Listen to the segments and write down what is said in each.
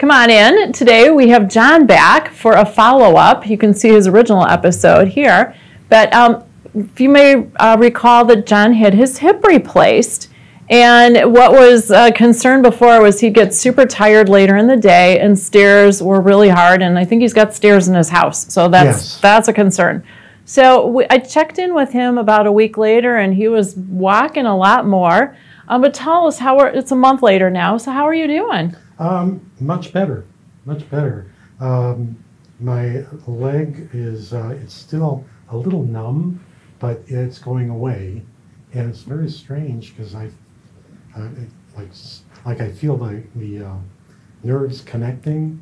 Come on in. Today we have John back for a follow up. You can see his original episode here. But um, if you may uh, recall that John had his hip replaced. And what was a concern before was he'd get super tired later in the day, and stairs were really hard. And I think he's got stairs in his house, so that's Yes. that's a concern. So we, I checked in with him about a week later, and he was walking a lot more. Um, but tell us how it's a month later now. So how are you doing? Um, much better, much better. Um, my leg is uh, it's still a little numb, but it's going away, and it's very strange because I, uh, it, like like I feel the the uh, nerves connecting,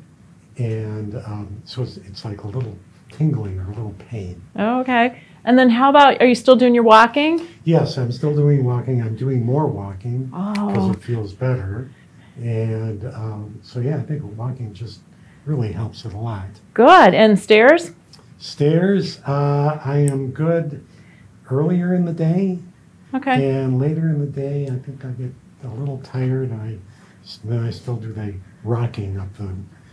and um, so it's, it's like a little tingling or a little pain. Okay. And then how about, are you still doing your walking? Yes, I'm still doing walking. I'm doing more walking because Oh, it feels better, and um, so yeah, I think walking just really helps it a lot. good. And stairs? Stairs, uh, I am good earlier in the day, Okay. and later in the day, I think I get a little tired. I then I still do the rocking up the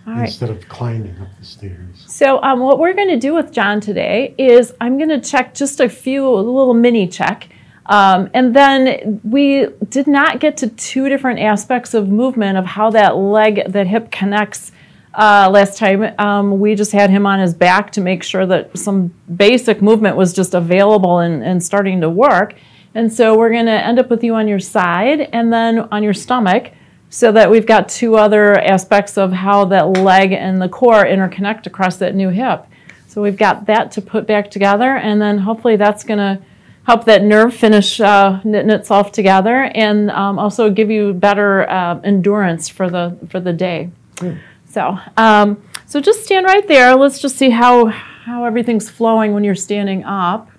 right. instead of climbing up the stairs. So um, what we're going to do with John today is I'm going to check just a few, a little mini check. Um, and then we did not get to two different aspects of movement of how that leg, that hip connects. Uh, last time um, we just had him on his back to make sure that some basic movement was just available and, and starting to work. And so we're going to end up with you on your side and then on your stomach so that we've got two other aspects of how that leg and the core interconnect across that new hip. So we've got that to put back together, and then hopefully that's going to help that nerve finish uh, knitting itself together, and um, also give you better uh, endurance for the for the day. Good. So um, so just stand right there. Let's just see how how everything's flowing when you're standing up.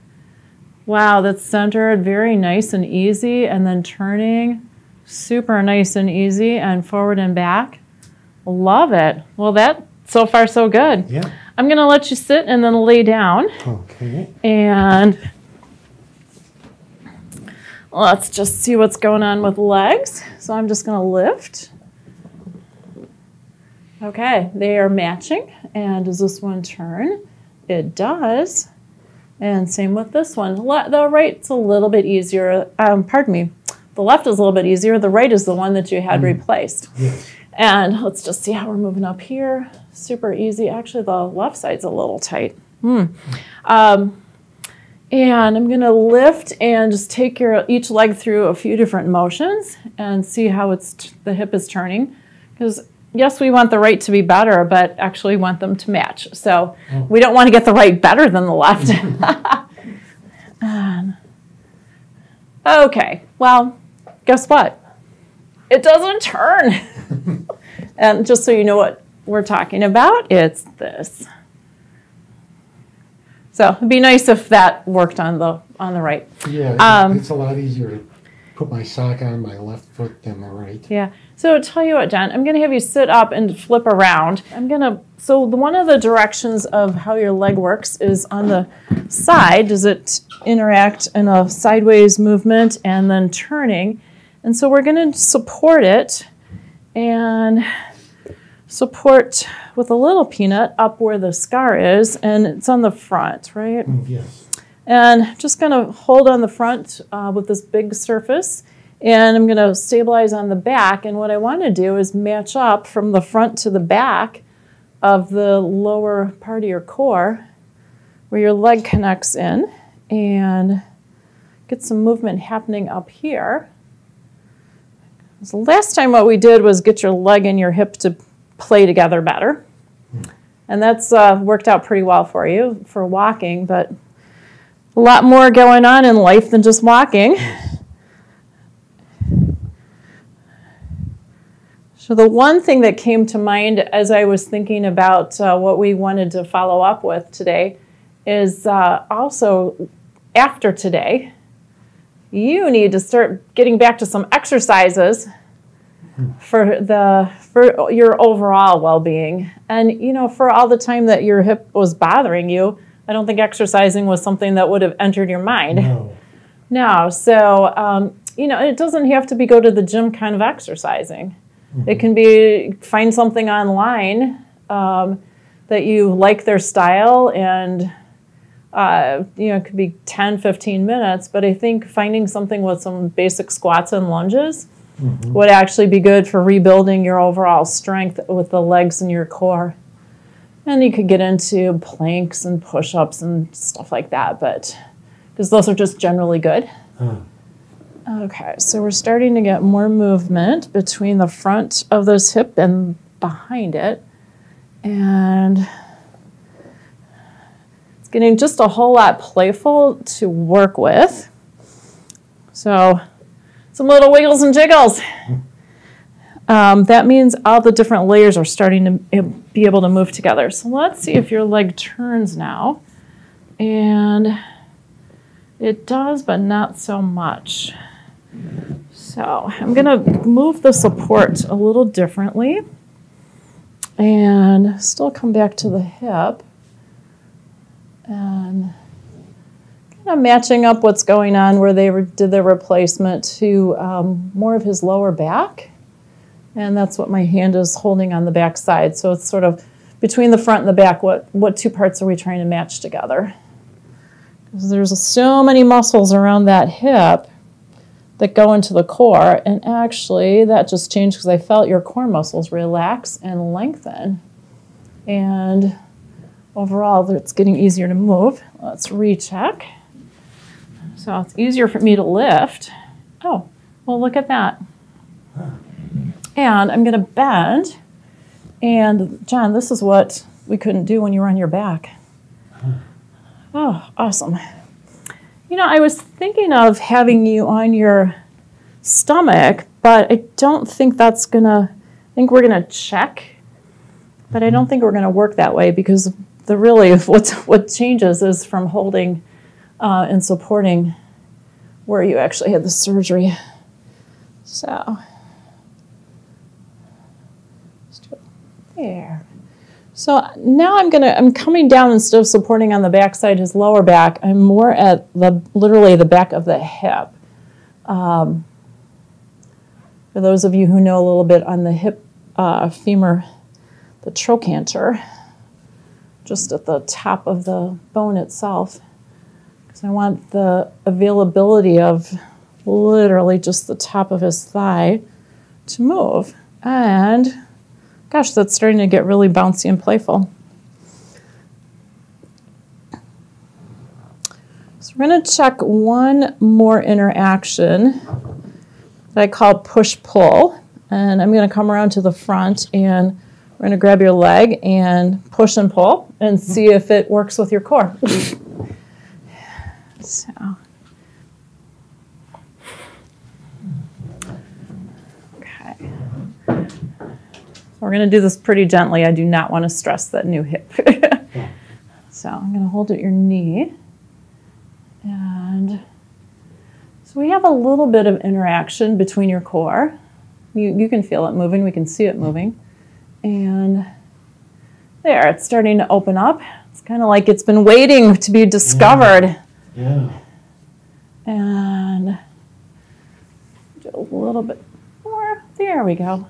Wow, that's centered, very nice and easy, and then turning super nice and easy and forward and back. Love it. Well, that so far so good. Yeah. I'm going to let you sit and then lay down Okay. and let's just see what's going on with legs. So I'm just going to lift. Okay, they are matching. And does this one turn? It does. And same with this one. The right's a little bit easier. Um, pardon me. The left is a little bit easier. The right is the one that you had replaced. Yes. And let's just see how we're moving up here. Super easy. Actually, the left side's a little tight. Hmm. Um, and I'm going to lift and just take your each leg through a few different motions and see how it's the hip is turning. Because yes, we want the right to be better, but actually want them to match. So oh. we don't want to get the right better than the left. And- okay. Well, guess what? It doesn't turn. and just so you know what we're talking about, it's this. So it'd be nice if that worked on the on the right. Yeah, Um, it's a lot easier to put my sock on my left foot than my right. Yeah. So tell you what, John, I'm going to have you sit up and flip around. I'm going to. So one of the directions of how your leg works is on the side. Does it interact in a sideways movement and then turning? And so we're going to support it and support with a little peanut up where the scar is, and it's on the front, right? Mm, Yes. And just gonna hold on the front uh, with this big surface. And I'm gonna stabilize on the back. And what I wanna do is match up from the front to the back of the lower part of your core where your leg connects in and get some movement happening up here. So last time what we did was get your leg and your hip to play together better. And that's uh, worked out pretty well for you for walking, but a lot more going on in life than just walking. So, the one thing that came to mind as I was thinking about uh, what we wanted to follow up with today is uh, also after today, you need to start getting back to some exercises for the for your overall well-being. And you know for all the time that your hip was bothering you i don't think exercising was something that would have entered your mind. No. no. So um, you know it doesn't have to be go to the gym kind of exercising. It can be find something online um, that you like their style and uh, you know, it could be 10, 15 minutes, but I think finding something with some basic squats and lunges Mm-hmm. would actually be good for rebuilding your overall strength with the legs and your core. And you could get into planks and push ups and stuff like that, but because those are just generally good. Huh. Okay, so we're starting to get more movement between the front of this hip and behind it. And it's getting just a whole lot playful to work with. So, some little wiggles and jiggles. Um, that means all the different layers are starting to be able to move together. So, let's see if your leg turns now. And it does, but not so much. So I'm going to move the support a little differently and still come back to the hip and of matching up what's going on where they did the replacement to um, more of his lower back. And that's what my hand is holding on the back side. So it's sort of between the front and the back, what, what two parts are we trying to match together? Because there's so many muscles around that hip that go into the core. And actually, that just changed because I felt your core muscles relax and lengthen. And overall, it's getting easier to move. Let's recheck. So it's easier for me to lift. Oh, well, look at that. And I'm going to bend. And John, this is what we couldn't do when you were on your back. Oh, awesome. You know, I was thinking of having you on your stomach, but I don't think that's gonna, I think we're gonna check, but I don't think we're gonna work that way because the really, what's, what changes is from holding uh, and supporting where you actually had the surgery. So, there. So now I'm gonna, I'm coming down instead of supporting on the back side, his lower back, I'm more at the, literally the back of the hip. Um, for those of you who know a little bit on the hip uh, femur, the trochanter, just at the top of the bone itself. Because I want the availability of literally just the top of his thigh to move. And Gosh, that's starting to get really bouncy and playful. So we're going to check one more interaction that I call push-pull. And I'm going to come around to the front and we're going to grab your leg and push and pull and see if it works with your core. so. okay. We're going to do this pretty gently. I do not want to stress that new hip. so I'm going to hold at your knee. And so we have a little bit of interaction between your core. You, you can feel it moving. We can see it moving. And there, it's starting to open up. It's kind of like it's been waiting to be discovered. Yeah. And do a little bit more. There we go.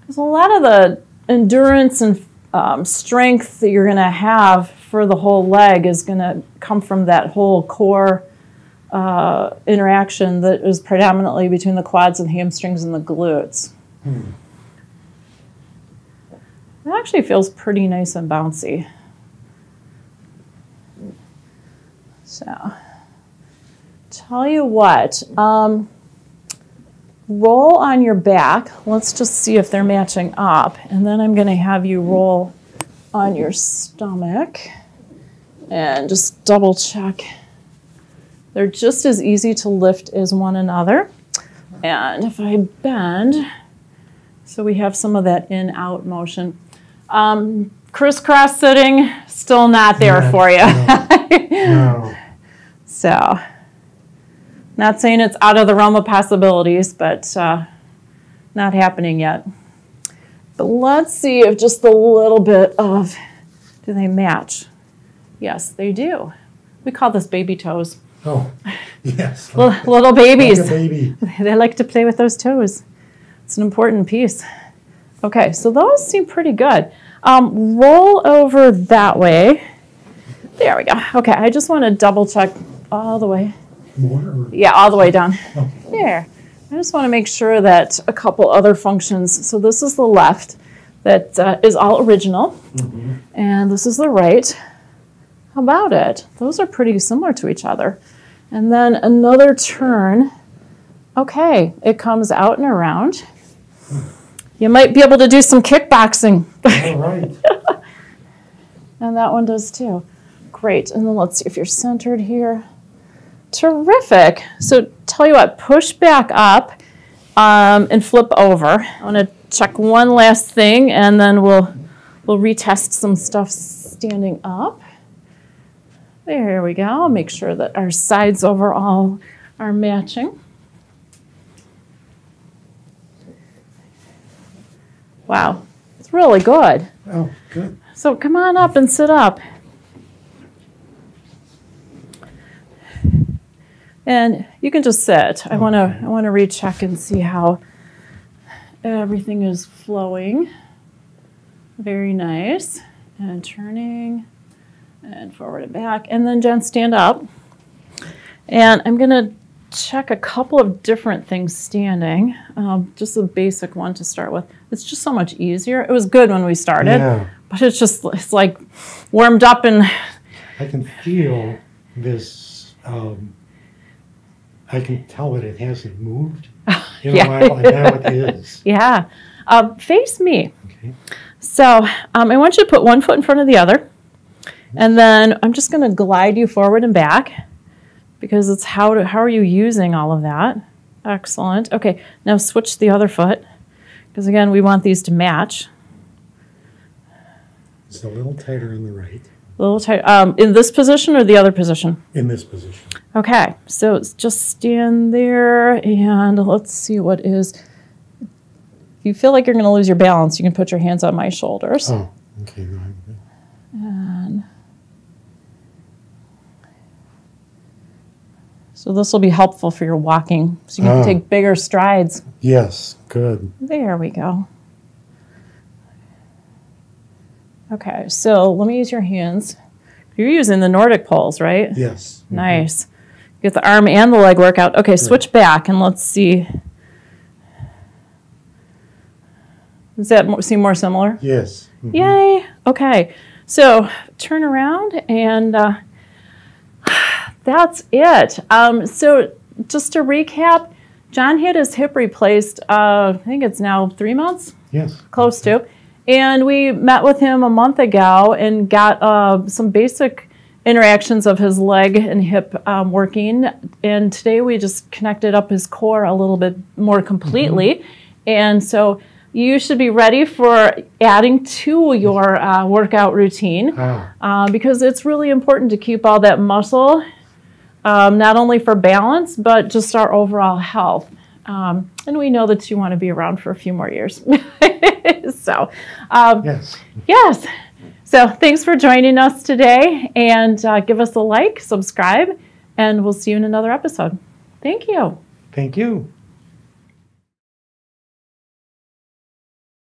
Because a lot of the endurance and um, strength that you're going to have for the whole leg is going to come from that whole core uh, interaction that is predominantly between the quads and hamstrings and the glutes. Hmm. It actually feels pretty nice and bouncy. So, tell you what, um, roll on your back. Let's just see if they're matching up. And then I'm going to have you roll on your stomach and just double check. They're just as easy to lift as one another. And if I bend, so we have some of that in out motion. Um, crisscross sitting, still not there yeah, for you. No. no. So not saying it's out of the realm of possibilities, but uh, not happening yet. But let's see if just a little bit of, do they match? Yes, they do. We call this baby toes. Oh, yes. little, little babies. Like baby. they like to play with those toes. It's an important piece. Okay, so those seem pretty good. Um, roll over that way. There we go. Okay, I just want to double check all the way. More or? Yeah, all the way down. There. I just want to make sure that a couple other functions. So this is the left that uh, is all original, Mhm. and this is the right. How about it? Those are pretty similar to each other. And then another turn. Okay, it comes out and around. You might be able to do some kickboxing. All right. And that one does too. Great. And then let's see if you're centered here. Terrific. So tell you what, push back up um, and flip over. I want to check one last thing and then we'll we'll retest some stuff standing up. There we go. Make sure that our sides overall are matching. Wow. It's really good. Oh, good. So come on up and sit up. And you can just sit. I want to. I want to recheck and see how everything is flowing. Very nice. And turning and forward and back. And then Jen stand up. And I'm going to check a couple of different things standing. Um, just a basic one to start with. It's just so much easier. It was good when we started Yeah, but it's just it's like warmed up and I can feel this. Um, I can tell that it hasn't moved. In Yeah. a while, and now it is. yeah. Uh, face me. Okay. so um, i want you to put one foot in front of the other and then i'm just going to glide you forward and back because it's how to, how are you using all of that? Excellent. Okay now switch the other foot because again we want these to match. It's a little tighter on the right little tight um, in this position or the other position in this position. Okay, so it's just stand there and let's see what is. If you feel like you're going to lose your balance, you can put your hands on my shoulders. Oh, okay. And so this will be helpful for your walking, so you can Ah. take bigger strides. Yes, good. There we go. Okay, so let me use your hands. You're using the Nordic poles, right? Yes. Nice. Get the arm and the leg workout. Okay, switch back and let's see. Does that seem more similar? Yes. Mhm. Yay. Okay. So turn around and uh, that's it. Um, so just to recap, John had his hip replaced, uh, I think it's now three months Yes. close to. And we met with him a month ago and got uh, some basic interactions of his leg and hip um, working. And today we just connected up his core a little bit more completely. And so you should be ready for adding to your uh, workout routine Ah, uh, because it's really important to keep all that muscle, um, not only for balance, but just our overall health. Um, and we know that you want to be around for a few more years. so, um, yes. yes. So, thanks for joining us today and uh, give us a like, subscribe, and we'll see you in another episode. Thank you. Thank you.